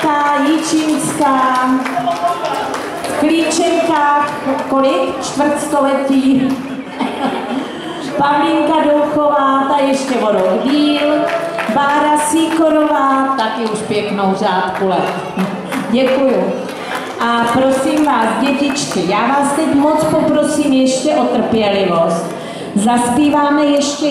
Šťátka, Jičínská, Klíčenka, kolik? Čtvrtstoletí. Pavlínka Douchová, ta ještě vodou díl. Bára Sýkorová, taky už pěknou řádku let. Děkuju. A prosím vás, dětičky, já vás teď moc poprosím ještě o trpělivost. Zaspíváme ještě